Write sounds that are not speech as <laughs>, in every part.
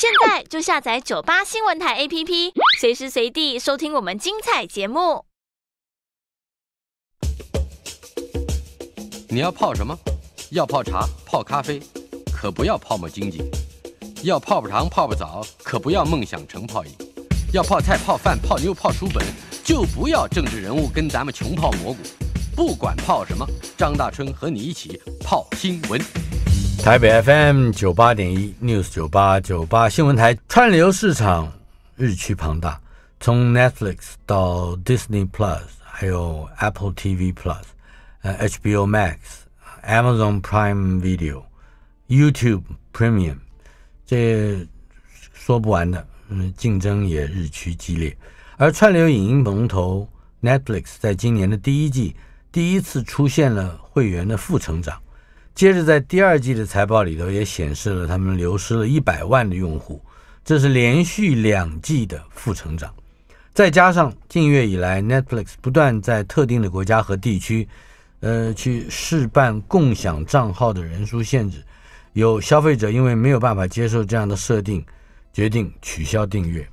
现在就下载九八新闻台 APP，随时随地收听我们精彩节目。你要泡什么？要泡茶、泡咖啡，可不要泡沫经济；要泡泡糖、泡泡澡，可不要梦想成泡影；要泡菜、泡饭、泡妞、泡书本，就不要政治人物跟咱们穷泡蘑菇。不管泡什么，张大春和你一起泡新闻。台北 FM 九八点一 News 九八九八新闻台串流市场日趋庞大，从 Netflix 到 Disney Plus，还有 Apple TV Plus，呃 HBO Max、Amazon Prime Video、YouTube Premium，这说不完的，嗯，竞争也日趋激烈。而串流影音龙头 Netflix 在今年的第一季第一次出现了会员的负成长。接着，在第二季的财报里头也显示了他们流失了一百万的用户，这是连续两季的负成长。再加上近月以来，Netflix 不断在特定的国家和地区，呃，去试办共享账号的人数限制，有消费者因为没有办法接受这样的设定，决定取消订阅。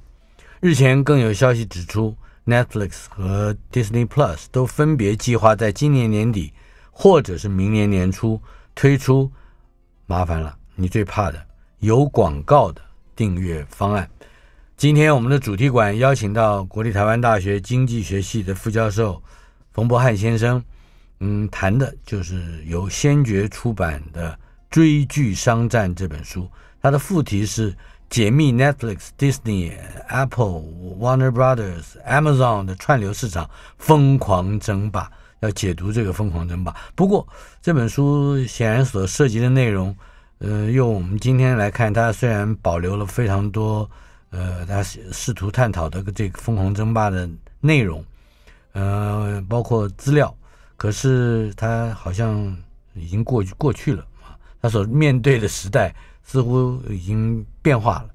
日前更有消息指出，Netflix 和 Disney Plus 都分别计划在今年年底或者是明年年初。推出麻烦了，你最怕的有广告的订阅方案。今天我们的主题馆邀请到国立台湾大学经济学系的副教授冯博翰先生，嗯，谈的就是由先觉出版的《追剧商战》这本书，它的副题是解密 Netflix、Disney、Apple、Warner Brothers、Amazon 的串流市场疯狂争霸。要解读这个疯狂争霸，不过这本书显然所涉及的内容，呃，用我们今天来看，它虽然保留了非常多，呃，它试图探讨的这个疯狂争霸的内容，呃，包括资料，可是它好像已经过去过去了啊，它所面对的时代似乎已经变化了，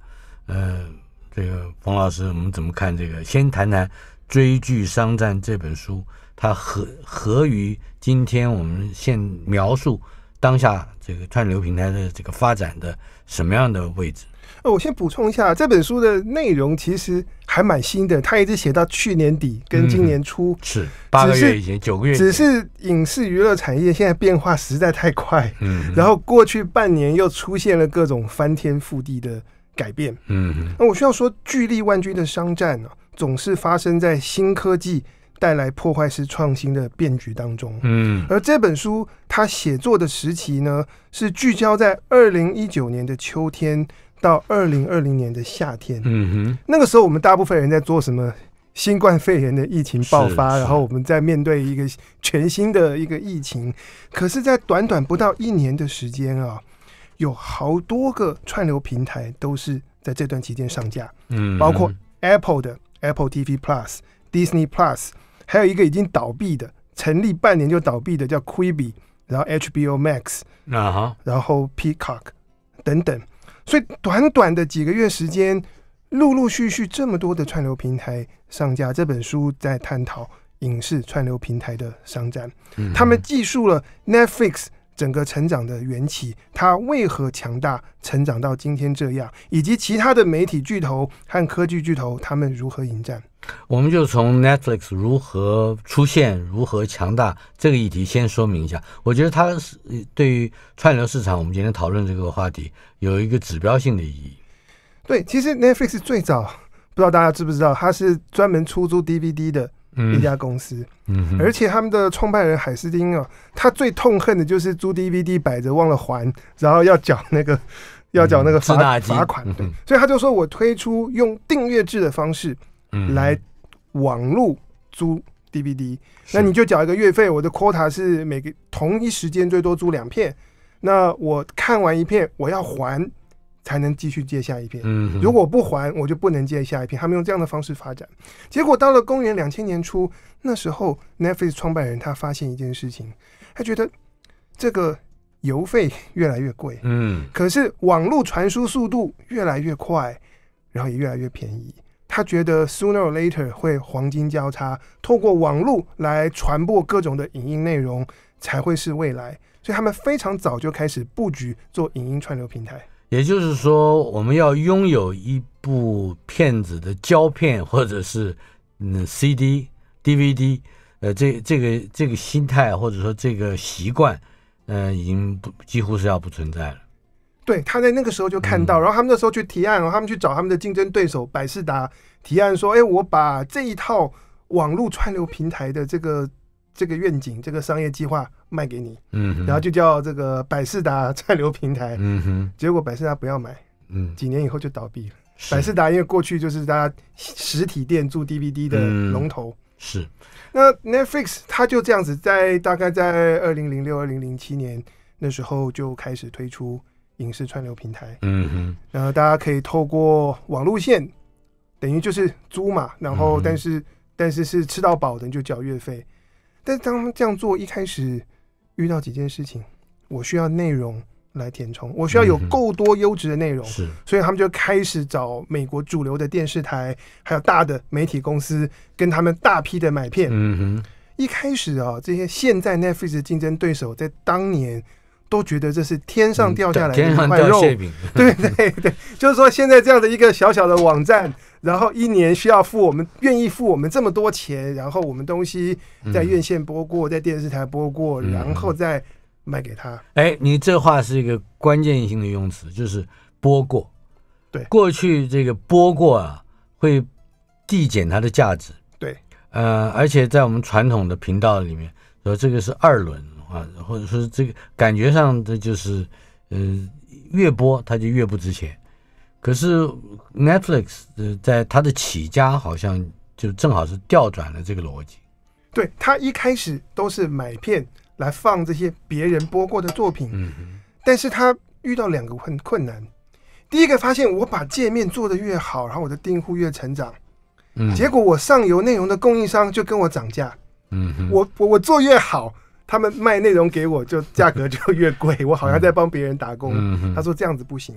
呃，这个冯老师，我们怎么看这个？先谈谈《追剧商战》这本书。它合合于今天我们现描述当下这个串流平台的这个发展的什么样的位置？呃，我先补充一下，这本书的内容其实还蛮新的，它一直写到去年底跟今年初，是八个月以前，九个月，只是影视娱乐产业现在变化实在太快，嗯，然后过去半年又出现了各种翻天覆地的改变，嗯，那我需要说，巨力万钧的商战呢，总是发生在新科技。带来破坏式创新的变局当中，嗯，而这本书它写作的时期呢，是聚焦在二零一九年的秋天到二零二零年的夏天，嗯哼，那个时候我们大部分人在做什么？新冠肺炎的疫情爆发，然后我们在面对一个全新的一个疫情，可是，在短短不到一年的时间啊，有好多个串流平台都是在这段期间上架，嗯，包括 Apple 的 Apple TV Plus、Disney Plus。还有一个已经倒闭的，成立半年就倒闭的叫 Quibi，然后 HBO Max，啊哈，然后 Peacock 等等，所以短短的几个月时间，陆陆续续这么多的串流平台上架，这本书在探讨影视串流平台的商战，他们记述了 Netflix。整个成长的缘起，它为何强大，成长到今天这样，以及其他的媒体巨头和科技巨头，他们如何迎战？我们就从 Netflix 如何出现、如何强大这个议题先说明一下。我觉得它是对于串流市场，我们今天讨论这个话题有一个指标性的意义。对，其实 Netflix 最早不知道大家知不知道，它是专门出租 DVD 的。一家公司，嗯，而且他们的创办人海斯汀啊，他最痛恨的就是租 DVD 摆着忘了还，然后要缴那个要缴那个罚罚款，对，所以他就说我推出用订阅制的方式来网络租 DVD，那你就缴一个月费，我的 quota 是每个同一时间最多租两片，那我看完一片我要还。才能继续接下一片。嗯，如果不还，我就不能接下一片。他们用这样的方式发展，结果到了公元两千年初，那时候 Netflix 创办人他发现一件事情，他觉得这个邮费越来越贵，嗯，可是网络传输速度越来越快，然后也越来越便宜。他觉得 sooner or later 会黄金交叉，透过网络来传播各种的影音内容才会是未来。所以他们非常早就开始布局做影音串流平台。也就是说，我们要拥有一部片子的胶片或者是嗯 CD、DVD，呃，这这个这个心态或者说这个习惯，呃，已经不几乎是要不存在了。对，他在那个时候就看到，然后他们那时候去提案，他们去找他们的竞争对手百事达提案说：“哎，我把这一套网络串流平台的这个这个愿景、这个商业计划卖给你。”嗯，然后就叫这个百事达串流平台。嗯哼，结果百事达不要买，嗯，几年以后就倒闭了。百事达因为过去就是大家实体店做 DVD 的龙头。是，那 Netflix 它就这样子，在大概在二零零六、二零零七年那时候就开始推出。影视串流平台，嗯哼，然后大家可以透过网路线，等于就是租嘛，然后但是但是是吃到饱的就缴月费，但是当这样做一开始遇到几件事情，我需要内容来填充，我需要有够多优质的内容，是，所以他们就开始找美国主流的电视台，还有大的媒体公司跟他们大批的买片，嗯哼，一开始啊，这些现在 Netflix 的竞争对手在当年。都觉得这是天上掉下来的一块肉，<laughs> 对对对，就是说现在这样的一个小小的网站，然后一年需要付我们愿意付我们这么多钱，然后我们东西在院线播过，在电视台播过，然后再卖给他。哎，你这话是一个关键性的用词，就是播过。对，过去这个播过啊，会递减它的价值。对，呃，而且在我们传统的频道里面，说这个是二轮。啊，或者说这个感觉上的就是，呃，越播它就越不值钱。可是 Netflix 呃，在它的起家好像就正好是调转了这个逻辑。对，它一开始都是买片来放这些别人播过的作品，嗯但是他遇到两个困困难。第一个发现，我把界面做得越好，然后我的订户越成长，嗯，结果我上游内容的供应商就跟我涨价，嗯我我我做越好。他们卖内容给我，就价格就越贵，我好像在帮别人打工。他说这样子不行。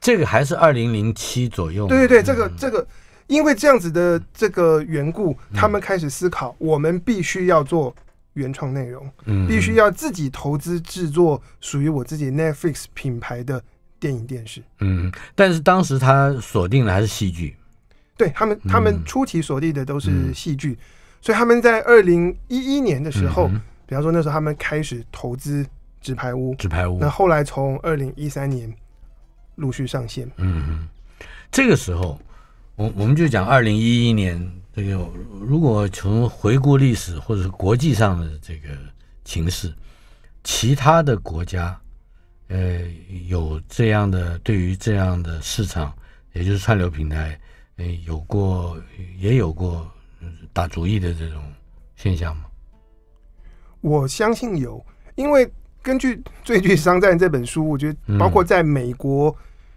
这个还是二零零七左右。对对对，这个这个，因为这样子的这个缘故，他们开始思考，我们必须要做原创内容，必须要自己投资制作属于我自己 Netflix 品牌的电影电视。嗯，但是当时他锁定的还是戏剧。对他们，他们初期锁定的都是戏剧，所以他们在二零一一年的时候。比方说，那时候他们开始投资《纸牌屋》，纸牌屋。那后来从二零一三年陆续上线。嗯嗯，这个时候，我我们就讲二零一一年这个，如果从回顾历史或者是国际上的这个情势，其他的国家，呃，有这样的对于这样的市场，也就是串流平台，呃，有过也有过打主意的这种现象吗？我相信有，因为根据《最具商战》这本书，我觉得包括在美国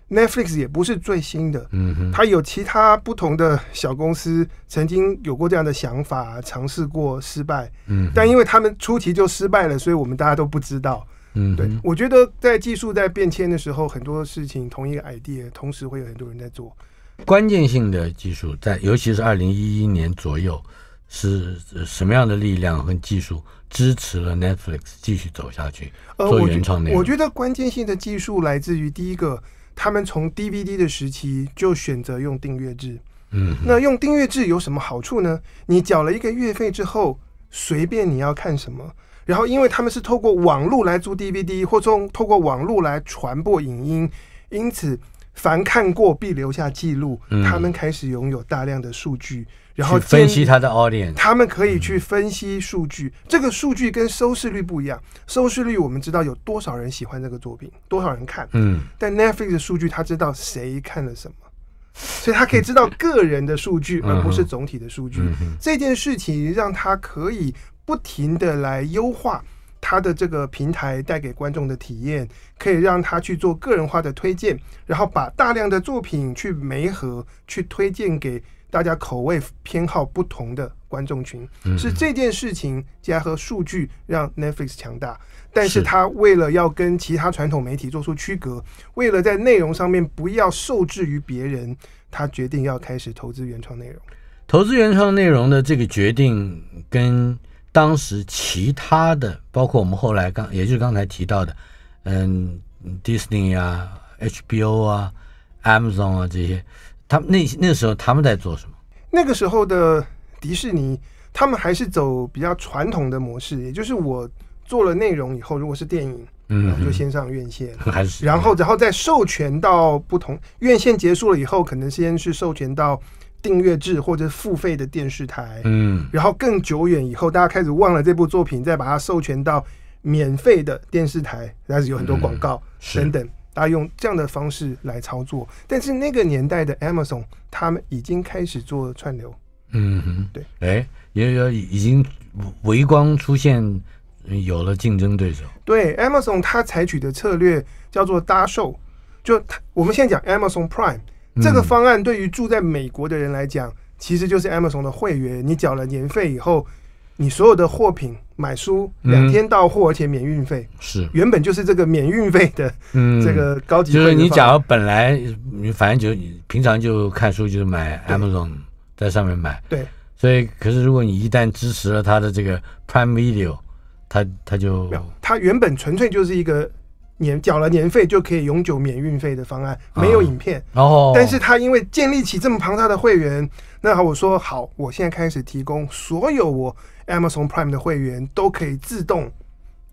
，Netflix 也不是最新的，嗯哼，它有其他不同的小公司曾经有过这样的想法，尝试过失败，嗯，但因为他们初期就失败了，所以我们大家都不知道，嗯，对，我觉得在技术在变迁的时候，很多事情同一个 idea 同时会有很多人在做，关键性的技术在，尤其是二零一一年左右。是什么样的力量和技术支持了 Netflix 继续走下去做原创内容？我觉得关键性的技术来自于第一个，他们从 DVD 的时期就选择用订阅制。嗯，那用订阅制有什么好处呢？你缴了一个月费之后，随便你要看什么。然后，因为他们是透过网络来租 DVD，或从透过网络来传播影音，因此凡看过必留下记录。他们开始拥有大量的数据。然后分析他的 audience，他们可以去分析数据。这个数据跟收视率不一样，收视率我们知道有多少人喜欢这个作品，多少人看。嗯，但 Netflix 的数据他知道谁看了什么，所以他可以知道个人的数据，而不是总体的数据。这件事情让他可以不停的来优化他的这个平台带给观众的体验，可以让他去做个人化的推荐，然后把大量的作品去媒合，去推荐给。大家口味偏好不同的观众群，是这件事情结合数据让 Netflix 强大，但是他为了要跟其他传统媒体做出区隔，为了在内容上面不要受制于别人，他决定要开始投资原创内容。投资原创内容的这个决定，跟当时其他的，包括我们后来刚，也就是刚才提到的，嗯，Disney 啊。HBO 啊、Amazon 啊这些，他们那那个时候他们在做什么？那个时候的迪士尼，他们还是走比较传统的模式，也就是我做了内容以后，如果是电影，嗯，就先上院线，<laughs> 还是然后然后再授权到不同院线结束了以后，可能先是授权到订阅制或者付费的电视台，嗯，然后更久远以后，大家开始忘了这部作品，再把它授权到免费的电视台，开始有很多广告等等。大家用这样的方式来操作，但是那个年代的 Amazon 他们已经开始做串流，嗯哼，对，哎，也有已经微光出现，有了竞争对手。对，Amazon 它采取的策略叫做搭售，就我们现在讲 Amazon Prime 这个方案，对于住在美国的人来讲，其实就是 Amazon 的会员，你缴了年费以后。你所有的货品买书两天到货，而且免运费，是原本就是这个免运费的这个高级。就是你假如本来你反正就平常就看书就是买 Amazon 在上面买，对。所以可是如果你一旦支持了他的这个 Prime Video，他他就他原本纯粹就是一个年缴了年费就可以永久免运费的方案，没有影片。哦。但是他因为建立起这么庞大的会员，那好，我说好，我现在开始提供所有我。Amazon Prime 的会员都可以自动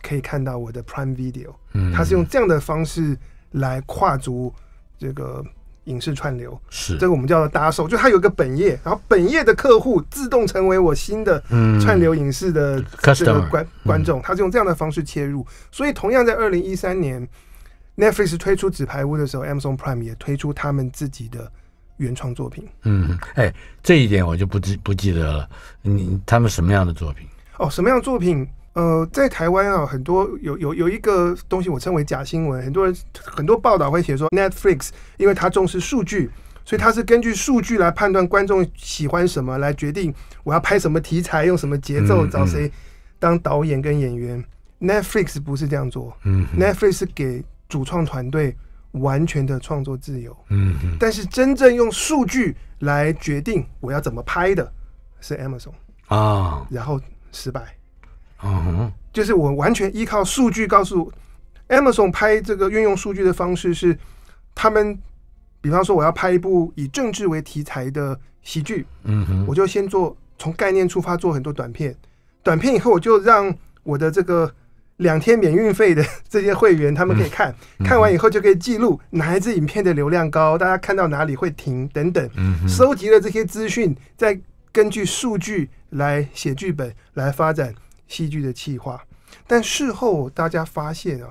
可以看到我的 Prime Video，嗯，它是用这样的方式来跨足这个影视串流，是这个我们叫做搭售，就它有个本页，然后本页的客户自动成为我新的串流影视的这个观观众，它是用这样的方式切入，所以同样在二零一三年 Netflix 推出纸牌屋的时候，Amazon Prime 也推出他们自己的。原创作品，嗯，哎，这一点我就不记不记得了。你他们什么样的作品？哦，什么样的作品？呃，在台湾啊，很多有有有一个东西，我称为假新闻。很多人很多报道会写说，Netflix 因为它重视数据，所以它是根据数据来判断观众喜欢什么，来决定我要拍什么题材，用什么节奏，找谁当导演跟演员。Netflix 不是这样做，嗯，Netflix 是给主创团队。完全的创作自由，嗯，但是真正用数据来决定我要怎么拍的，是 Amazon 啊，然后失败，嗯，就是我完全依靠数据告诉 Amazon 拍这个运用数据的方式是，他们比方说我要拍一部以政治为题材的喜剧，嗯哼，我就先做从概念出发做很多短片，短片以后我就让我的这个。两天免运费的这些会员，他们可以看看完以后就可以记录哪一支影片的流量高，大家看到哪里会停等等。收集了这些资讯，再根据数据来写剧本，来发展戏剧的企划。但事后大家发现啊，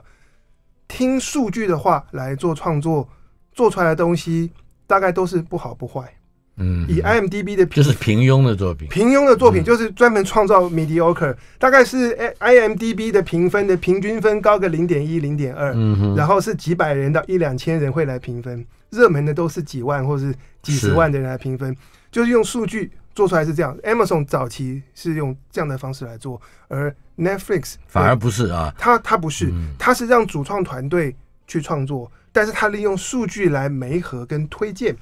听数据的话来做创作，做出来的东西大概都是不好不坏。嗯，以 IMDB 的就是平庸的作品，平庸的作品就是专门创造 mediocre，大概是 IMDB 的评分的平均分高个零点一、零点二，然后是几百人到一两千人会来评分，热门的都是几万或是几十万的人来评分，就是用数据做出来是这样。Amazon 早期是用这样的方式来做，而 Netflix 反而不是啊，它它不是，他是让主创团队去创作，但是它利用数据来媒合跟推荐。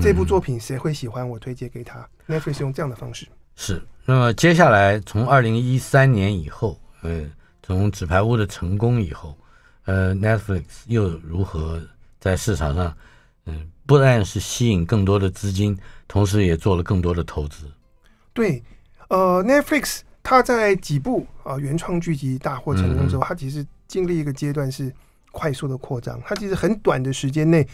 这部作品谁会喜欢？我推荐给他。Netflix 用这样的方式是。那么接下来从二零一三年以后，呃，从纸牌屋的成功以后，呃，Netflix 又如何在市场上，嗯，不但是吸引更多的资金，同时也做了更多的投资。对，呃，Netflix 它在几部啊原创剧集大获成功之后，它其实经历一个阶段是快速的扩张，它其实很短的时间内。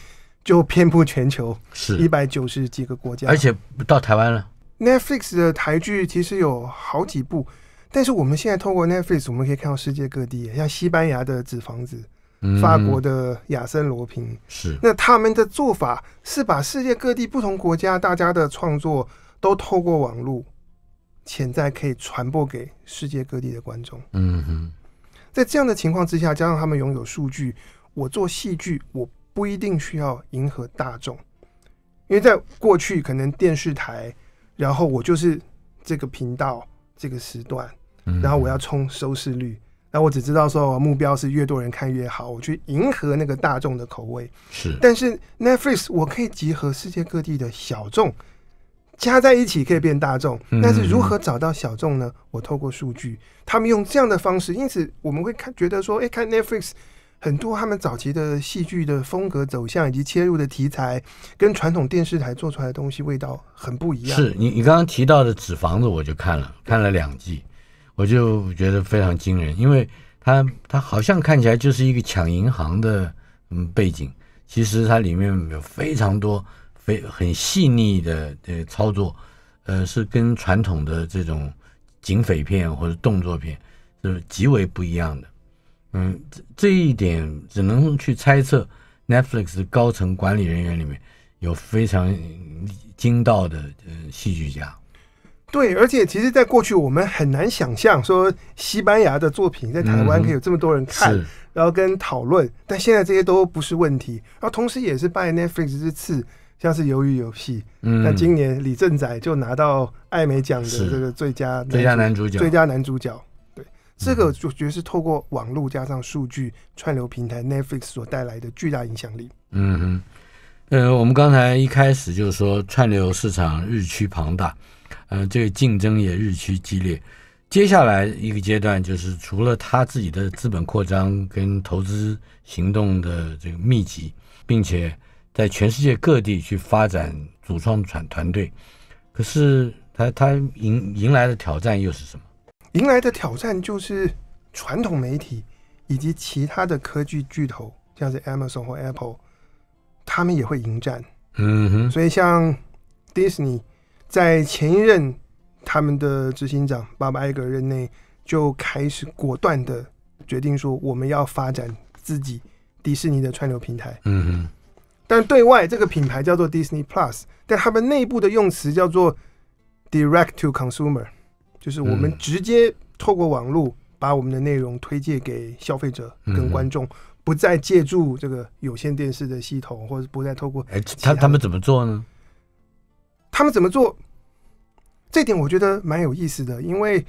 就遍布全球，是一百九十几个国家，而且到台湾了。Netflix 的台剧其实有好几部，但是我们现在透过 Netflix，我们可以看到世界各地，像西班牙的《纸房子》，法国的《亚森罗平》，是那他们的做法是把世界各地不同国家大家的创作都透过网络，潜在可以传播给世界各地的观众。嗯哼，在这样的情况之下，加上他们拥有数据，我做戏剧，我。不一定需要迎合大众，因为在过去可能电视台，然后我就是这个频道这个时段，然后我要冲收视率，那我只知道说目标是越多人看越好，我去迎合那个大众的口味。是，但是 Netflix 我可以集合世界各地的小众加在一起可以变大众，但是如何找到小众呢？我透过数据，他们用这样的方式，因此我们会看觉得说，哎，看 Netflix。很多他们早期的戏剧的风格走向以及切入的题材，跟传统电视台做出来的东西味道很不一样。是你你刚刚提到的《纸房子》，我就看了看了两季，我就觉得非常惊人，因为它它好像看起来就是一个抢银行的嗯背景，其实它里面有非常多非很细腻的呃操作，呃是跟传统的这种警匪片或者动作片是极为不一样的。嗯，这这一点只能去猜测，Netflix 高层管理人员里面有非常精到的呃戏剧家。对，而且其实，在过去我们很难想象说西班牙的作品在台湾可以有这么多人看，然后跟讨论。但现在这些都不是问题，然后同时也是拜 Netflix 之赐，像是《鱿鱼游戏》，嗯那今年李正宰就拿到艾美奖的这个最佳最佳男主角，最佳男主角。这个我觉得是透过网络加上数据串流平台 Netflix 所带来的巨大影响力。嗯哼，呃，我们刚才一开始就是说串流市场日趋庞大，呃，这个竞争也日趋激烈。接下来一个阶段就是除了他自己的资本扩张跟投资行动的这个密集，并且在全世界各地去发展主创团团队，可是他他迎迎来的挑战又是什么？迎来的挑战就是传统媒体以及其他的科技巨头，像是 Amazon 或 Apple，他们也会迎战。嗯哼。所以像 Disney 在前一任他们的执行长 Bob Iger 任内，就开始果断的决定说，我们要发展自己迪士尼的串流平台。嗯哼。但对外这个品牌叫做 Disney Plus，但他们内部的用词叫做 Direct to Consumer。就是我们直接透过网络把我们的内容推荐给消费者跟观众，不再借助这个有线电视的系统，或者不再透过。哎，他他们怎么做呢？他们怎么做？这点我觉得蛮有意思的，因为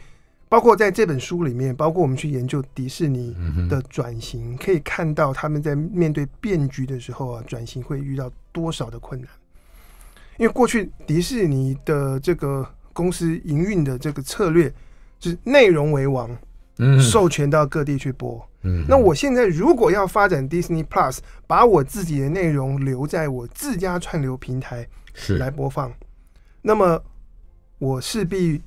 包括在这本书里面，包括我们去研究迪士尼的转型，可以看到他们在面对变局的时候啊，转型会遇到多少的困难。因为过去迪士尼的这个。公司营运的这个策略就是内容为王，嗯，授权到各地去播。嗯，那我现在如果要发展 Disney Plus，把我自己的内容留在我自家串流平台是。来播放，那么我势必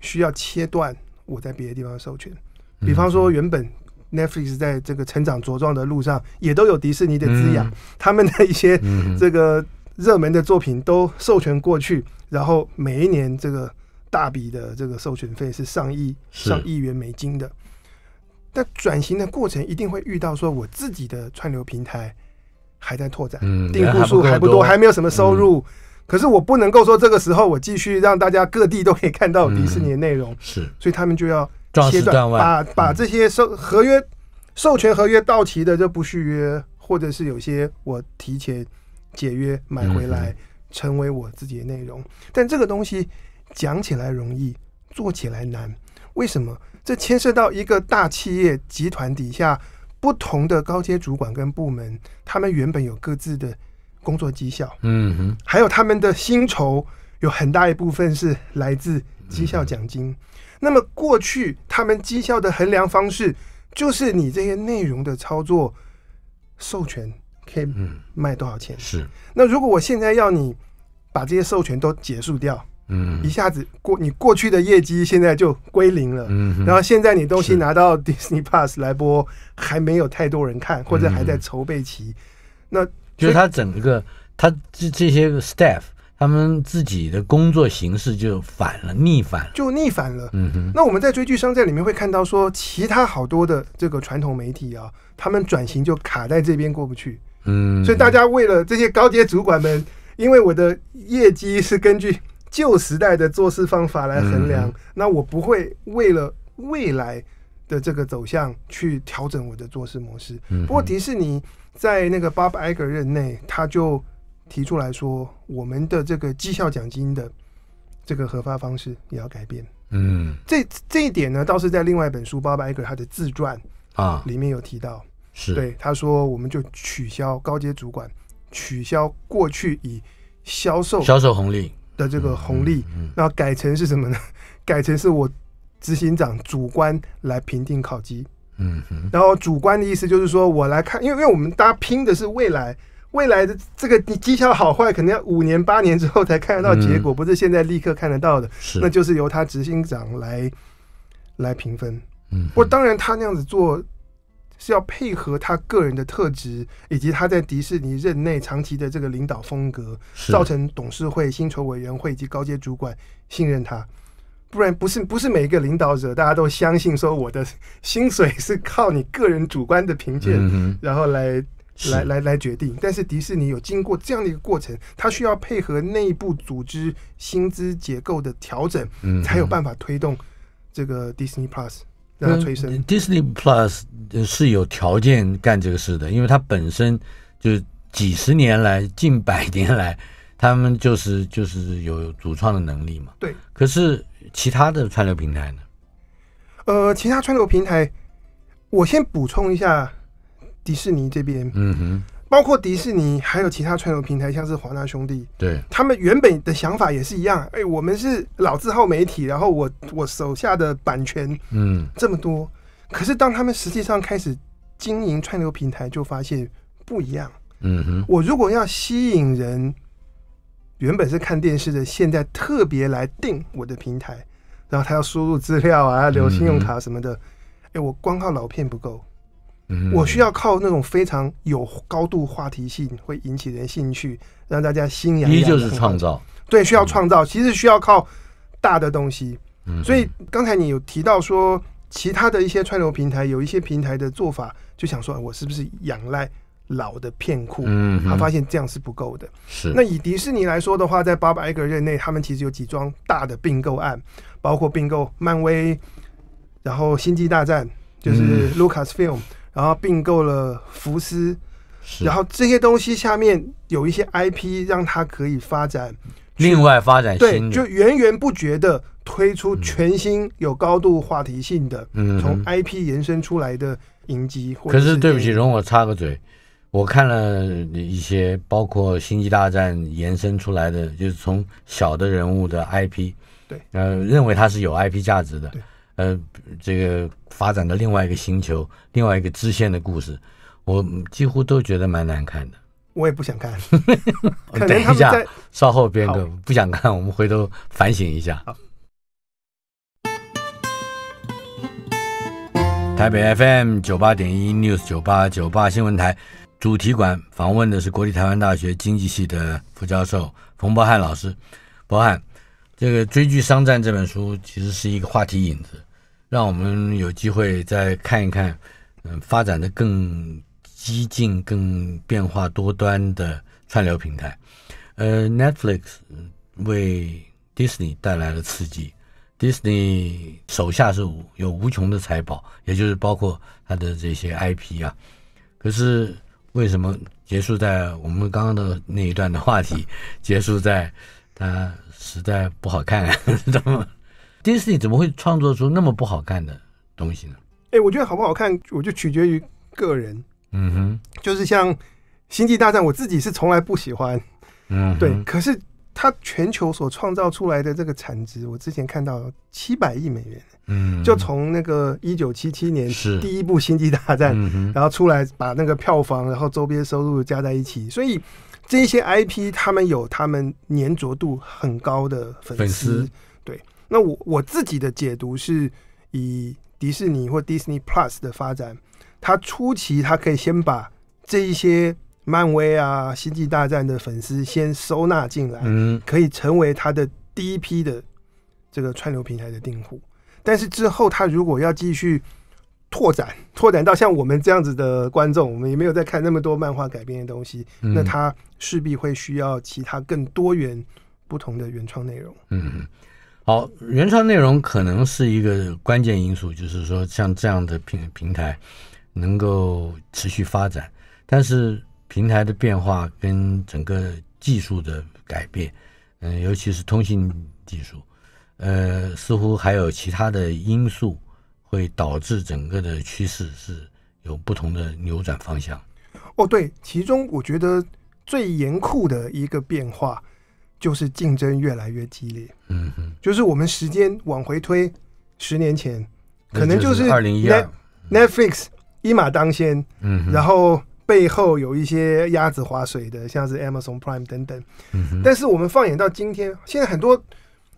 需要切断我在别的地方授权。比方说，原本 Netflix 在这个成长茁壮的路上，也都有迪士尼的滋养，他们的一些这个热门的作品都授权过去。然后每一年这个大笔的这个授权费是上亿、上亿元美金的。但转型的过程一定会遇到说，我自己的串流平台还在拓展，订户数还不多，还没有什么收入。可是我不能够说这个时候我继续让大家各地都可以看到迪士尼的内容，是，所以他们就要切断，把把这些授合约授权合约到期的就不续约，或者是有些我提前解约买回来。成为我自己的内容，但这个东西讲起来容易，做起来难。为什么？这牵涉到一个大企业集团底下不同的高阶主管跟部门，他们原本有各自的工作绩效，嗯哼，还有他们的薪酬有很大一部分是来自绩效奖金。那么过去他们绩效的衡量方式，就是你这些内容的操作授权。可以卖多少钱？是。那如果我现在要你把这些授权都结束掉，嗯，一下子过你过去的业绩现在就归零了，嗯，然后现在你东西拿到 Disney Plus 来播，还没有太多人看，或者还在筹备期，那就是他整个他这这些个 staff 他们自己的工作形式就反了，逆反了，就逆反了。嗯哼。那我们在追剧商在里面会看到说，其他好多的这个传统媒体啊，他们转型就卡在这边过不去。嗯，所以大家为了这些高阶主管们，因为我的业绩是根据旧时代的做事方法来衡量，那我不会为了未来的这个走向去调整我的做事模式。不过迪士尼在那个 Bob Iger 任内，他就提出来说，我们的这个绩效奖金的这个核发方式也要改变。嗯，这这一点呢，倒是在另外一本书 Bob Iger 他的自传啊里面有提到。是对他说，我们就取消高阶主管，取消过去以销售销售红利的这个红利，那改成是什么呢？改成是我执行长主观来评定考绩，嗯哼。然后主观的意思就是说我来看，因为因为我们大家拼的是未来，未来的这个你绩效好坏，可能要五年八年之后才看得到结果，不是现在立刻看得到的。是，那就是由他执行长来来评分。嗯，不过当然他那样子做。是要配合他个人的特质，以及他在迪士尼任内长期的这个领导风格，造成董事会、薪酬委员会以及高阶主管信任他。不然，不是不是每一个领导者大家都相信说我的薪水是靠你个人主观的评鉴，然后来来来来决定。但是迪士尼有经过这样的一个过程，它需要配合内部组织薪资结构的调整，才有办法推动这个 Disney Plus。让催生 Disney Plus 是有条件干这个事的，因为它本身就几十年来、近百年来，他们就是就是有主创的能力嘛。对。可是其他的串流平台呢？呃，其他串流平台，我先补充一下迪士尼这边。嗯哼。包括迪士尼，还有其他串流平台，像是华纳兄弟，对，他们原本的想法也是一样。哎，我们是老字号媒体，然后我我手下的版权，嗯，这么多。可是当他们实际上开始经营串流平台，就发现不一样。嗯哼，我如果要吸引人，原本是看电视的，现在特别来订我的平台，然后他要输入资料啊，留信用卡什么的，哎，我光靠老片不够。我需要靠那种非常有高度话题性，会引起人兴趣，让大家心痒。一就是创造，对，需要创造，其实需要靠大的东西。所以刚才你有提到说，其他的一些串流平台，有一些平台的做法，就想说，我是不是仰赖老的片库？嗯，他发现这样是不够的。是。那以迪士尼来说的话，在八百个任内，他们其实有几桩大的并购案，包括并购漫威，然后星际大战，就是 Lucas Film。然后并购了福斯，然后这些东西下面有一些 IP，让它可以发展，另外发展新的，就源源不绝的推出全新有高度话题性的，嗯从 IP 延伸出来的影集。可是对不起，容我插个嘴，我看了一些包括星际大战延伸出来的，就是从小的人物的 IP，对，呃，认为它是有 IP 价值的。呃，这个发展的另外一个星球，另外一个支线的故事，我几乎都觉得蛮难看的。我也不想看。<laughs> 等一下，稍后编个不想看，我们回头反省一下。台北 FM 九八点一 News 九八九八新闻台主题馆访问的是国立台湾大学经济系的副教授冯博翰老师。博翰，这个《追剧商战》这本书其实是一个话题引子。让我们有机会再看一看，嗯，发展的更激进、更变化多端的串流平台。呃，Netflix 为 Disney 带来了刺激，Disney 手下是有无穷的财宝，也就是包括它的这些 IP 啊。可是为什么结束在我们刚刚的那一段的话题？结束在它实在不好看，知道吗？迪士尼怎么会创作出那么不好看的东西呢？哎，我觉得好不好看，我就取决于个人。嗯哼，就是像《星际大战》，我自己是从来不喜欢。嗯，对。可是它全球所创造出来的这个产值，我之前看到七百亿美元。嗯，就从那个一九七七年第一部《星际大战》，然后出来把那个票房，然后周边收入加在一起，所以这些 IP 他们有他们粘着度很高的粉丝。那我我自己的解读是，以迪士尼或 Disney Plus 的发展，它初期它可以先把这一些漫威啊、星际大战的粉丝先收纳进来，嗯，可以成为它的第一批的这个串流平台的订户。但是之后，它如果要继续拓展，拓展到像我们这样子的观众，我们也没有在看那么多漫画改编的东西，那它势必会需要其他更多元、不同的原创内容。嗯。好，原创内容可能是一个关键因素，就是说像这样的平平台能够持续发展，但是平台的变化跟整个技术的改变，嗯，尤其是通信技术，呃，似乎还有其他的因素会导致整个的趋势是有不同的扭转方向。哦，对，其中我觉得最严酷的一个变化。就是竞争越来越激烈，嗯哼，就是我们时间往回推十年前，可能就是二零一二。Netflix 一马当先，嗯哼，然后背后有一些鸭子划水的，像是 Amazon Prime 等等。嗯哼，但是我们放眼到今天，现在很多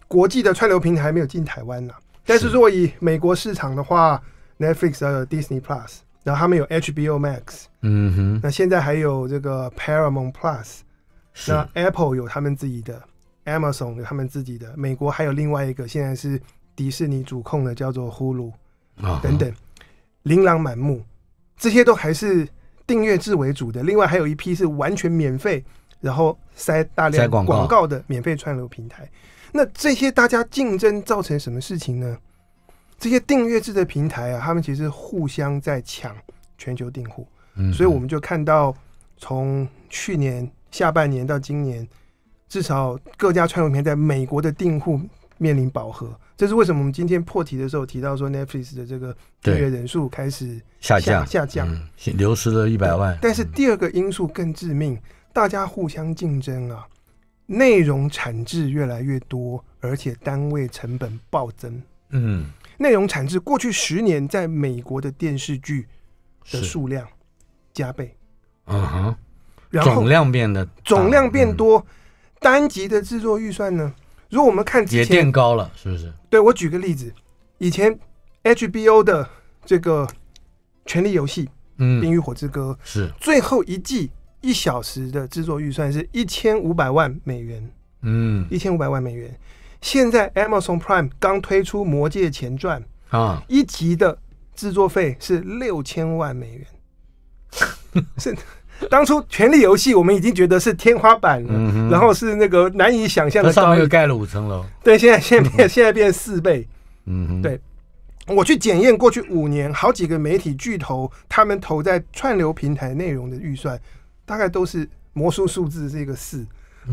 国际的串流平台还没有进台湾呢。但是如果以美国市场的话，Netflix 还有 Disney Plus，然后他们有 HBO Max，嗯哼，那现在还有这个 Paramount Plus，是那 Apple 有他们自己的，Amazon 有他们自己的，美国还有另外一个现在是迪士尼主控的，叫做 Hulu 啊等等，琳琅满目，这些都还是订阅制为主的。另外还有一批是完全免费，然后塞大量广告的免费串流平台。那这些大家竞争造成什么事情呢？这些订阅制的平台啊，他们其实互相在抢全球订户。嗯所以我们就看到，从去年下半年到今年，至少各家串流平台在美国的订户面临饱和。这是为什么我们今天破题的时候提到说，Netflix 的这个订阅人数开始下降。下降。嗯流失了一百万，但是第二个因素更致命，大家互相竞争啊，内容产制越来越多，而且单位成本暴增。嗯。内容产制过去十年在美国的电视剧的数量加倍，嗯哼，然后总量变得总量变嗯多，单集的制作预算呢？如果我们看之也前垫高了，是不是？对我举个例子，以前 HBO 的这个《权力游戏》《嗯，冰与火之歌》是，最后一季一小时的制作预算是一千五百万美元，嗯一千五百万美元。现在 Amazon Prime 刚推出《魔界前传》，啊，一集的制作费是六千万美元，<laughs> 是 <laughs> 当初《权力游戏》我们已经觉得是天花板了，嗯然后是那个难以想象的高一，上面又盖了五层楼，对，现在 <laughs> 现在变现在变四倍。嗯哼，对。我去检验过去五年好几个媒体巨头他们投在串流平台内容的预算，大概都是魔术数字这个四，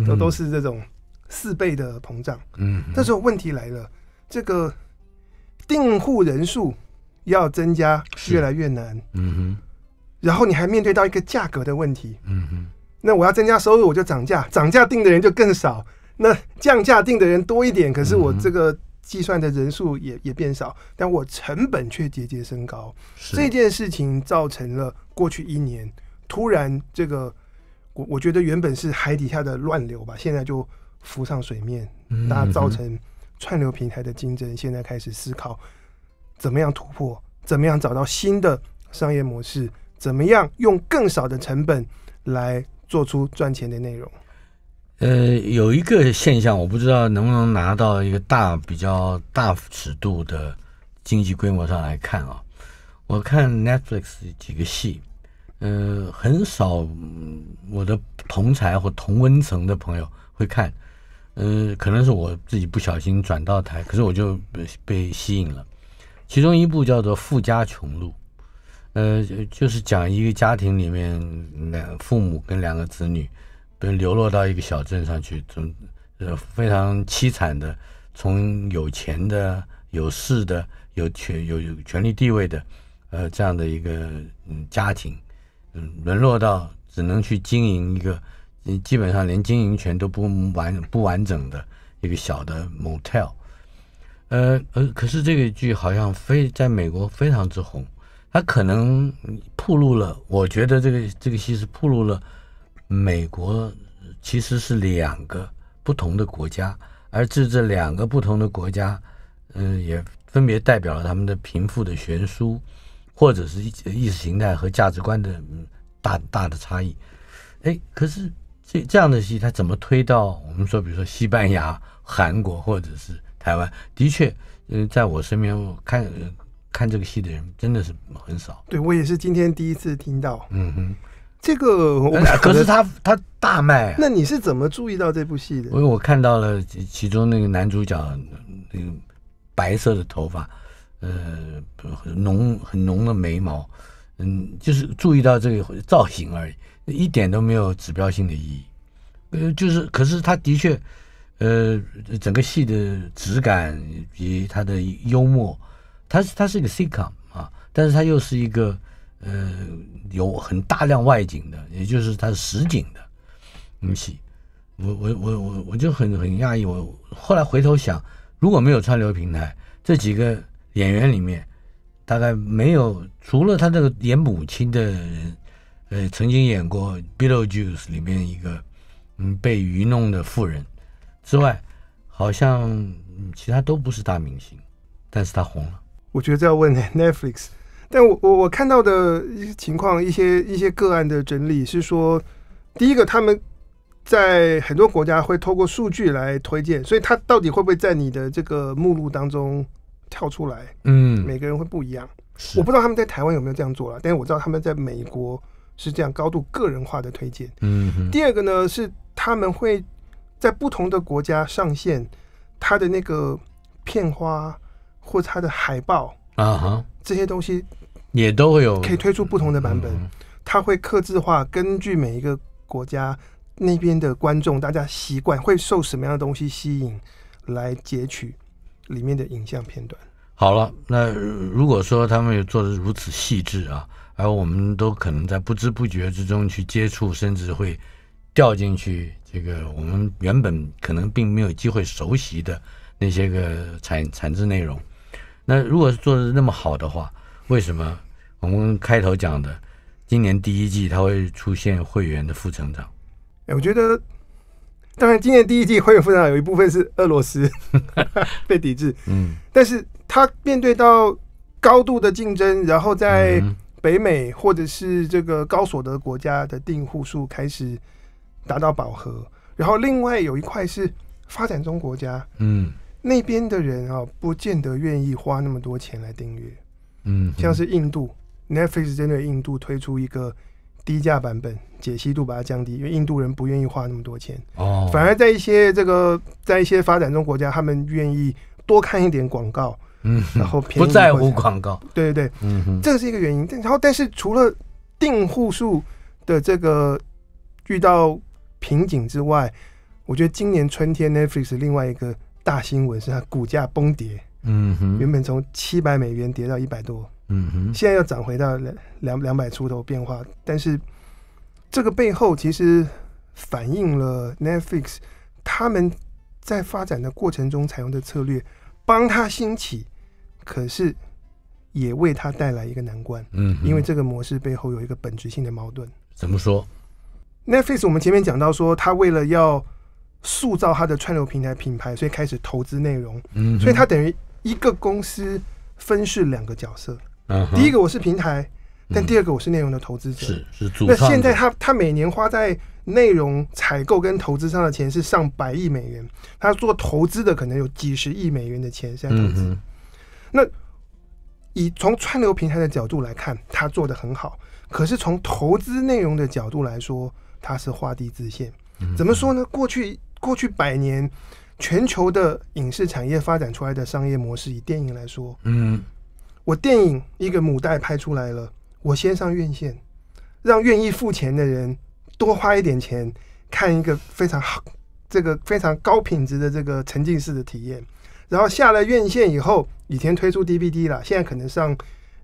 都都是这种四倍的膨胀。嗯哼，这时候问题来了，这个订户人数要增加越来越难，嗯哼，然后你还面对到一个价格的问题。嗯哼，那我要增加收入，我就涨价，涨价定的人就更少。那降价定的人多一点，可是我这个计算的人数也也变少，但我成本却节节升高。这件事情造成了过去一年突然这个，我我觉得原本是海底下的乱流吧，现在就浮上水面，嗯大家造成串流平台的竞争，现在开始思考怎么样突破，怎么样找到新的商业模式，怎么样用更少的成本来做出赚钱的内容。呃，有一个现象，我不知道能不能拿到一个大比较大尺度的经济规模上来看啊。我看 Netflix 几个戏，呃，很少我的同才或同温层的朋友会看，呃，可能是我自己不小心转到台，可是我就被被吸引了。其中一部叫做《富家穷路》，呃，就是讲一个家庭里面两父母跟两个子女。被流落到一个小镇上去，从呃非常凄惨的，从有钱的、有势的、有权有有权力地位的，呃这样的一个嗯家庭，嗯沦落到只能去经营一个，基本上连经营权都不完不完整的一个小的 motel，呃呃，可是这个剧好像非在美国非常之红，它可能铺路了，我觉得这个这个戏是铺路了。美国其实是两个不同的国家，而这这两个不同的国家，嗯、也分别代表了他们的贫富的悬殊，或者是意意识形态和价值观的大大的差异。哎，可是这这样的戏，它怎么推到我们说，比如说西班牙、韩国或者是台湾？的确，嗯、在我身边我看、看这个戏的人真的是很少。对我也是今天第一次听到嗯哼，这个可是他他大卖、啊。那你是怎么注意到这部戏的因？为我看到了其其中那个男主角那个白色的头发，呃，很浓很浓的眉毛，嗯，就是注意到这个造型而已，一点都没有指标性的意义。呃，就是，可是他的确，呃，整个戏的质感以及他的幽默，它是它是一个 sitcom 啊，但是它又是一个呃有很大量外景的，也就是它是实景的嗯戏。我我我我我就很很讶异，我后来回头想，如果没有串流平台，这几个演员里面大概没有除了他这个演母亲的人，呃，曾经演过《Beetlejuice》里面一个嗯被愚弄的妇人之外，好像其他都不是大明星，但是他红了。我觉得这要问 <laughs> Netflix，但我我我看到的一些情况，一些一些个案的整理是说，第一个他们。在很多国家会透过数据来推荐，所以它到底会不会在你的这个目录当中跳出来？嗯，每个人会不一样。我不知道他们在台湾有没有这样做了，但是我知道他们在美国是这样高度个人化的推荐。嗯，第二个呢是他们会在不同的国家上线它的那个片花或它的海报啊哈这些东西也都会有可以推出不同的版本，它会刻字化，根据每一个国家。那边的观众，大家习惯会受什么样的东西吸引，来截取里面的影像片段。好了，那如果说他们做的如此细致啊，而我们都可能在不知不觉之中去接触，甚至会掉进去这个我们原本可能并没有机会熟悉的那些个产产制内容。那如果是做的那么好的话，为什么我们开头讲的今年第一季它会出现会员的负增长？哎，我觉得，当然，今年第一季会员负增长有一部分是俄罗斯 <laughs> 被抵制，嗯，但是它面对到高度的竞争，然后在北美或者是这个高所得国家的订户数开始达到饱和，然后另外有一块是发展中国家，嗯，那边的人啊，不见得愿意花那么多钱来订阅，嗯，像是印度，Netflix 针对印度推出一个。低价版本解析度把它降低，因为印度人不愿意花那么多钱哦。反而在一些这个在一些发展中国家，他们愿意多看一点广告，嗯，然后不在乎广告，对对对，嗯哼，这是一个原因。然后，但是除了订户数的这个遇到瓶颈之外，我觉得今年春天 Netflix 另外一个大新闻是它股价崩跌，嗯哼，原本从七百美元跌到一百多。嗯哼，现在又涨回到两两两百出头变化，但是这个背后其实反映了 Netflix 他们在发展的过程中采用的策略，帮他兴起，可是也为他带来一个难关。嗯，因为这个模式背后有一个本质性的矛盾。怎么说？Netflix 我们前面讲到说，他为了要塑造他的串流平台品牌，所以开始投资内容。嗯，所以他等于一个公司分饰两个角色。第一个我是平台，但第二个我是内容的投资者。是是主那现在他他每年花在内容采购跟投资上的钱是上百亿美元，他做投资的可能有几十亿美元的钱在投资。那以从串流平台的角度来看，他做的很好。可是从投资内容的角度来说，他是画地自限。怎么说呢？过去过去百年，全球的影视产业发展出来的商业模式，以电影来说，嗯。我电影一个母带拍出来了，我先上院线，让愿意付钱的人多花一点钱看一个非常好、这个非常高品质的这个沉浸式的体验。然后下了院线以后，以前推出 DVD 了，现在可能上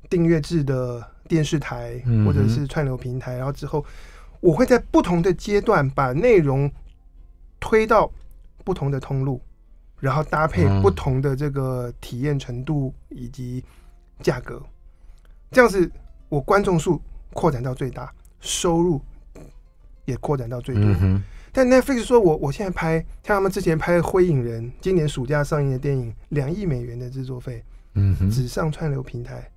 订阅制的电视台或者是串流平台。然后之后，我会在不同的阶段把内容推到不同的通路，然后搭配不同的这个体验程度以及。价格，这样子我观众数扩展到最大，收入也扩展到最多。但 Netflix 说我我现在拍，像他们之前拍《灰影人》，今年暑假上映的电影，两亿美元的制作费，嗯哼，只上串流平台。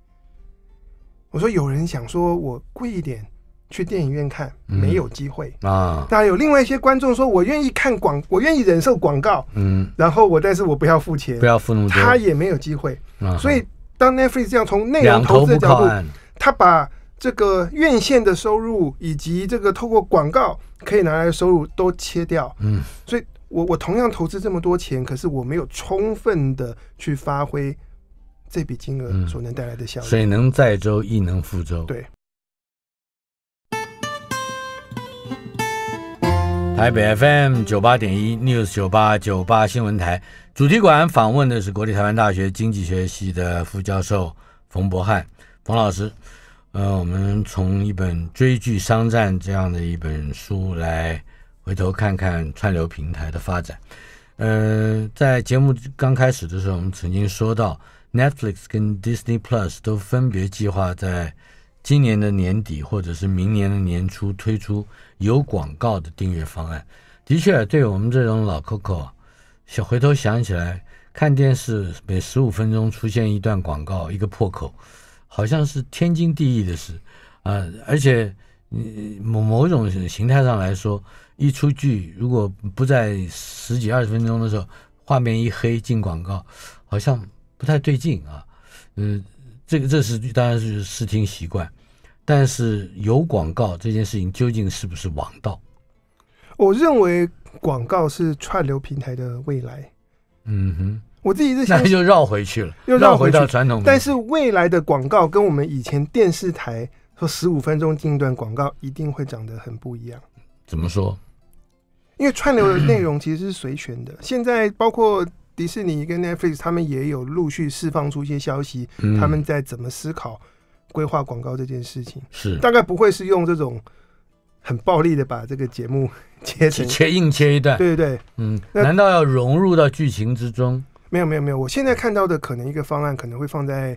我说有人想说我贵一点去电影院看，没有机会啊。当然有另外一些观众说我愿意看广，我愿意忍受广告，嗯，然后我但是我不要付钱，不要付那么多，他也没有机会，所以。当 Netflix 这样从内容投资的角度，他把这个院线的收入以及这个透过广告可以拿来的收入都切掉，嗯，所以我我同样投资这么多钱，可是我没有充分的去发挥这笔金额所能带来的效益。水能载舟，亦能覆舟。对。台北 FM 九八点一 News 九八九八新闻台主题馆访问的是国立台湾大学经济学系的副教授冯博翰冯老师。呃，我们从一本《追剧商战》这样的一本书来回头看看串流平台的发展。呃，在节目刚开始的时候，我们曾经说到 Netflix 跟 Disney Plus 都分别计划在今年的年底或者是明年的年初推出有广告的订阅方案。的确，对我们这种老 Coco，想回头想起来，看电视每十五分钟出现一段广告，一个破口，好像是天经地义的事啊！而且，某某种形态上来说，一出剧如果不在十几二十分钟的时候，画面一黑进广告，好像不太对劲啊。嗯，这个这是当然是视听习惯，但是有广告这件事情究竟是不是王道？我认为广告是串流平台的未来。嗯哼，我自己是那就绕回去了，又绕回到传统。但是未来的广告跟我们以前电视台说十五分钟进一段广告，一定会长得很不一样。怎么说？因为串流的内容其实是随选的。现在包括迪士尼跟 Netflix，他们也有陆续释放出一些消息，他们在怎么思考规划广告这件事情。是大概不会是用这种。很暴力的把这个节目 <laughs> 切成切硬切一段，对对对，嗯，难道要融入到剧情之中？没有没有没有，我现在看到的可能一个方案可能会放在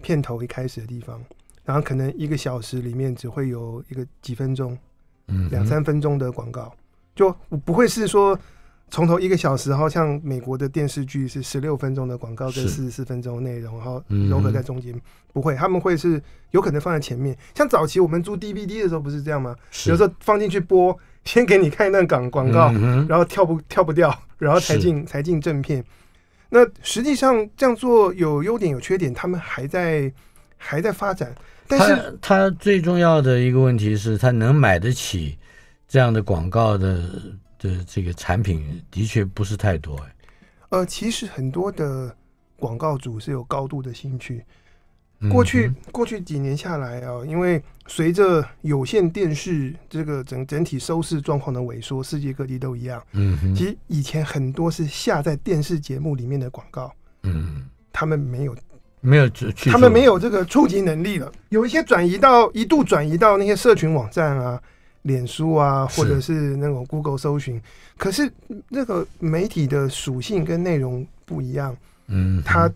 片头一开始的地方，然后可能一个小时里面只会有一个几分钟，嗯，两三分钟的广告，就不会是说。从头一个小时，然后像美国的电视剧是十六分钟的广告跟四十四分钟内容，然后融合在中间，不会，他们会是有可能放在前面。像早期我们租 DVD 的时候不是这样吗？有时候放进去播，先给你看一段广广告，然后跳不跳不掉，然后才进才进正片。那实际上这样做有优点有缺点，他们还在还在发展。但是它最重要的一个问题是，他能买得起这样的广告的。的这个产品的确不是太多哎，呃，其实很多的广告主是有高度的兴趣。过去过去几年下来啊，因为随着有线电视这个整整体收视状况的萎缩，世界各地都一样。嗯，其实以前很多是下在电视节目里面的广告，嗯，他们没有没有他们没有这个触及能力了。有一些转移到一度转移到那些社群网站啊。脸书啊，或者是那种 Google 搜寻，可是那个媒体的属性跟内容不一样，嗯，它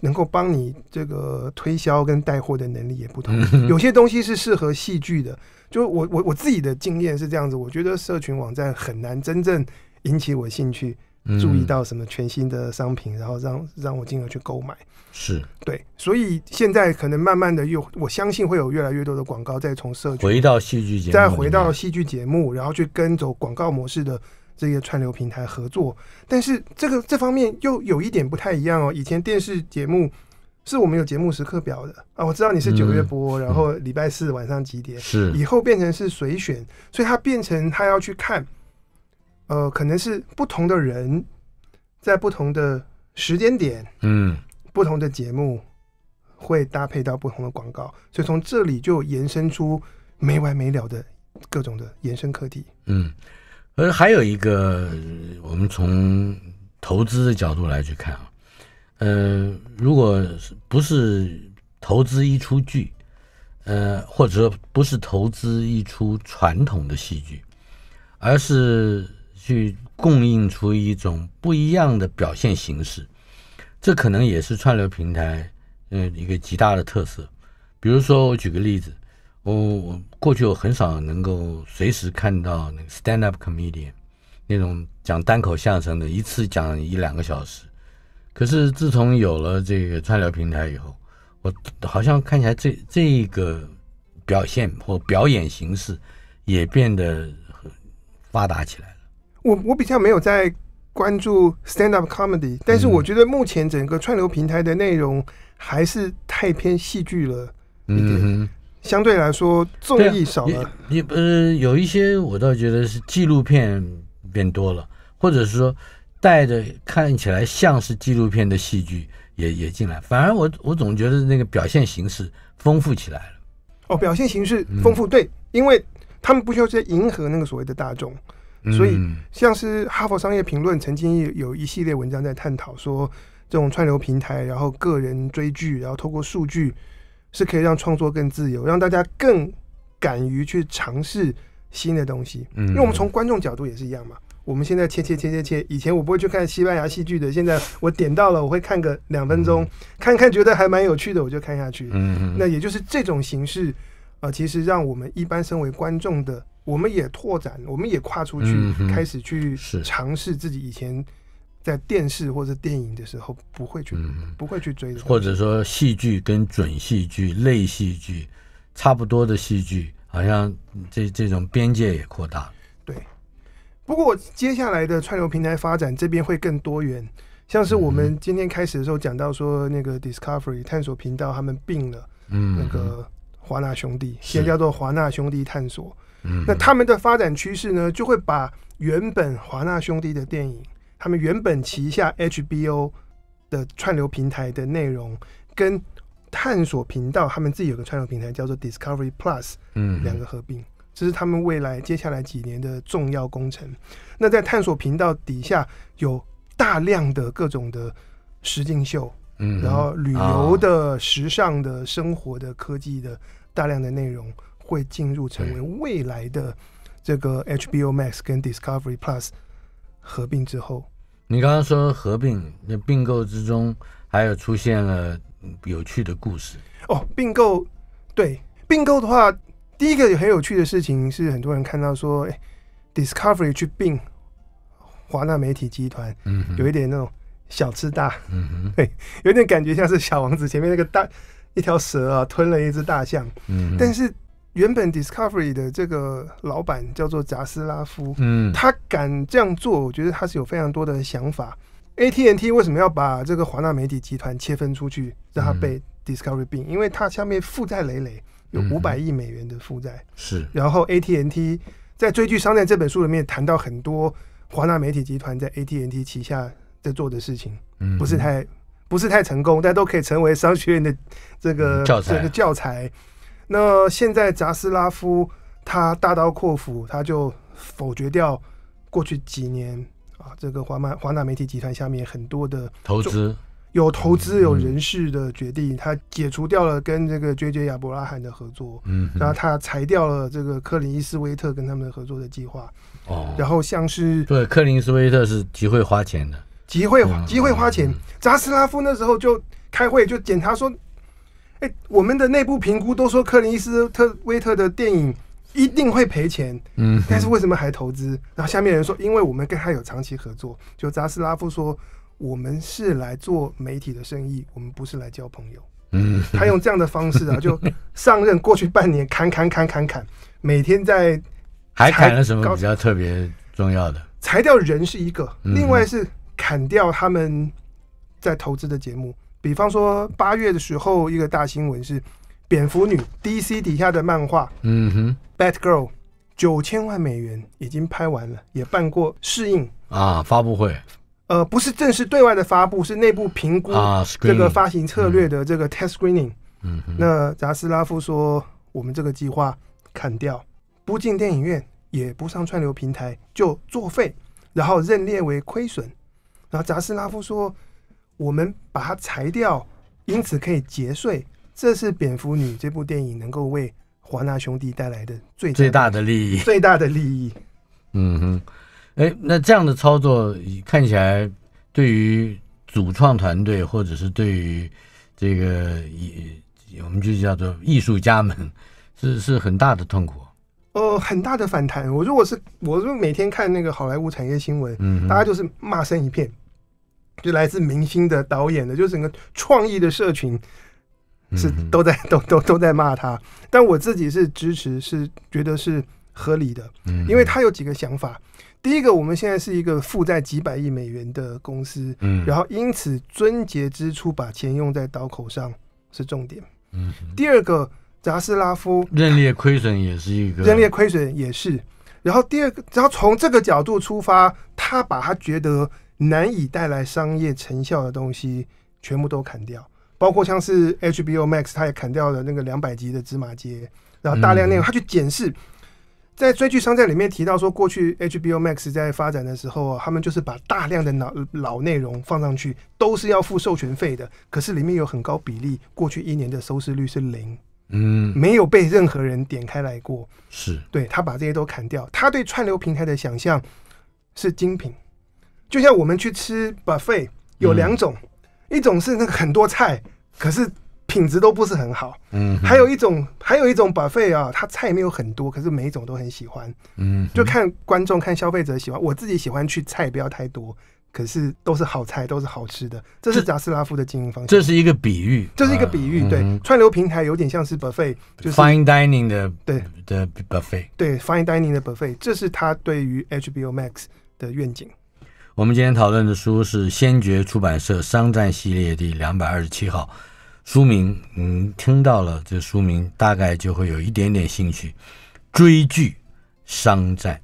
能够帮你这个推销跟带货的能力也不同。<laughs> 有些东西是适合戏剧的，就我我我自己的经验是这样子，我觉得社群网站很难真正引起我兴趣。注意到什么全新的商品，然后让让我进而去购买，是。对，所以现在可能慢慢的又，我相信会有越来越多的广告再从社区回到戏剧节目，再回到戏剧节目，然后去跟走广告模式的这些串流平台合作。但是这个这方面又有一点不太一样哦。以前电视节目是我们有节目时刻表的。啊，我知道你是九月播，然后礼拜四晚上几点，是。以后变成是随选，所以它变成他要去看。呃，可能是不同的人在不同的时间点，嗯，不同的节目会搭配到不同的广告，所以从这里就延伸出没完没了的各种的延伸课题。嗯，而还有一个，我们从投资的角度来去看啊，呃，如果不是投资一出剧，呃，或者说不是投资一出传统的戏剧，而是去供应出一种不一样的表现形式，这可能也是串流平台嗯一个极大的特色。比如说，我举个例子，我我过去我很少能够随时看到那个 stand up comedian 那种讲单口相声的，一次讲一两个小时。可是自从有了这个串流平台以后，我好像看起来这这个表现或表演形式也变得发达起来了。我我比较没有在关注 stand up comedy，但是我觉得目前整个串流平台的内容还是太偏戏剧了一点，相对来说综艺少了。你呃有一些我倒觉得是纪录片变多了，或者是说带着看起来像是纪录片的戏剧也也进来，反而我我总觉得那个表现形式丰富起来了。哦，表现形式丰富，对，因为他们不需要在迎合那个所谓的大众。所以，像是《哈佛商业评论》曾经有一系列文章在探讨说，这种串流平台，然后个人追剧，然后透过数据，是可以让创作更自由，让大家更敢于去尝试新的东西。嗯，因为我们从观众角度也是一样嘛。我们现在切切切切切，以前我不会去看西班牙戏剧的，现在我点到了，我会看个两分钟，<laughs> 看看觉得还蛮有趣的，我就看下去。嗯那也就是这种形式，啊，其实让我们一般身为观众的，我们也拓展，我们也跨出去，开始去尝试自己以前在电视或者电影的时候不会去不会去追的，或者说戏剧跟准戏剧、类戏剧差不多的戏剧，好像这这种边界也扩大。对。不过接下来的串流平台发展这边会更多元，像是我们今天开始的时候讲到说，那个 Discovery 探索频道他们并了，嗯，那个华纳兄弟，现在叫做华纳兄弟探索，嗯，那他们的发展趋势呢，就会把原本华纳兄弟的电影，他们原本旗下 HBO 的串流平台的内容，跟探索频道他们自己有个串流平台叫做 Discovery Plus，嗯，两个合并。这是他们未来接下来几年的重要工程。那在探索频道底下有大量的各种的实境秀，嗯，然后旅游的、时尚的、生活的、科技的大量的内容会进入成为未来的这个 HBO Max 跟 Discovery Plus 合并之后。你刚刚说合并，那并购之中还有出现了有趣的故事哦。并购，对并购的话。第一个很有趣的事情是，很多人看到说，哎，Discovery 去并华纳媒体集团，嗯，有一点那种小吃大，嗯哼，对，有点感觉像是小王子前面那个大一条蛇啊吞了一只大象，嗯，但是原本 Discovery 的这个老板叫做扎斯拉夫，嗯，他敢这样做，我觉得他是有非常多的想法。AT&T 为什么要把这个华纳媒体集团切分出去，让它被 Discovery 并？因为它下面负债累累。有五百亿美元的负债是，然后 AT&T 在《追剧商战》这本书里面谈到很多华纳媒体集团在 AT&T 旗下在做的事情，嗯不是太不是太成功，但都可以成为商学院的这个这个教材。那现在扎斯拉夫他大刀阔斧，他就否决掉过去几年啊这个华曼华纳媒体集团下面很多的投资。有投资有人事的决定，他解除掉了跟这个 J.J. 亚伯拉罕的合作，嗯，然后他裁掉了这个克林伊斯威特跟他们的合作的计划，哦，然后像是对克林斯威特是极会花钱的，极会极会花钱。扎斯拉夫那时候就开会就检查说，哎，我们的内部评估都说克林伊斯特威特的电影一定会赔钱，嗯，但是为什么还投资？然后下面人说，因为我们跟他有长期合作。就扎斯拉夫说。我们是来做媒体的生意，我们不是来交朋友。嗯，他用这样的方式啊，就上任过去半年砍砍砍砍砍，每天在还砍了什么比较特别重要的？裁掉人是一个，另外是砍掉他们在投资的节目。比方说八月的时候，一个大新闻是蝙蝠女 DC 底下的漫画，嗯哼，Bat Girl 九千万美元已经拍完了，也办过试映啊发布会。呃，不是正式对外的发布，是内部评估这个发行策略的这个 test screening。嗯，那扎斯拉夫说，我们这个计划砍掉，不进电影院，也不上串流平台，就作废，然后认列为亏损。然后扎斯拉夫说，我们把它裁掉，因此可以节税。这是蝙蝠女这部电影能够为华纳兄弟带来的最最大的利益，最大的利益。嗯哼。哎，那这样的操作看起来，对于主创团队或者是对于这个我们就叫做艺术家们，是是很大的痛苦。呃，很大的反弹。我如果是，我是每天看那个好莱坞产业新闻，嗯，大家就是骂声一片，就来自明星的、导演的，就整个创意的社群是都在 <laughs> 都都都在骂他。但我自己是支持，是觉得是合理的，嗯，因为他有几个想法。第一个，我们现在是一个负债几百亿美元的公司，嗯，然后因此尊节支出，把钱用在刀口上是重点。嗯，第二个，扎斯拉夫认列亏损也是一个 <laughs> 认列亏损也是，然后第二个，然后从这个角度出发，他把他觉得难以带来商业成效的东西全部都砍掉，包括像是 HBO Max，它也砍掉了那个两百集的芝麻街，然后大量内容他去检视。在追剧商战里面提到说，过去 HBO Max 在发展的时候，他们就是把大量的老老内容放上去，都是要付授权费的。可是里面有很高比例，过去一年的收视率是零，嗯，没有被任何人点开来过。是对他把这些都砍掉，他对串流平台的想象是精品。就像我们去吃 buffet 有两种，一种是那个很多菜，可是品质都不是很好。嗯，还有一种，还有一种 buffet 啊，它菜没有很多，可是每一种都很喜欢。嗯，就看观众看消费者喜欢。我自己喜欢去菜不要太多。可是都是好菜，都是好吃的。这是贾斯拉夫的经营方式。这是一个比喻，这是一个比喻。对，串流平台有点像是 buffet，就是 fine dining 的对的 buffet。对，fine dining 的 buffet，这是他对于 HBO Max 的愿景。我们今天讨论的书是先觉出版社《商战》系列第两百二十七号，书名嗯听到了，这书名大概就会有一点点兴趣，追剧《商战》。